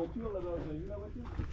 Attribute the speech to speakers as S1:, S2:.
S1: 我救了，都等于没救。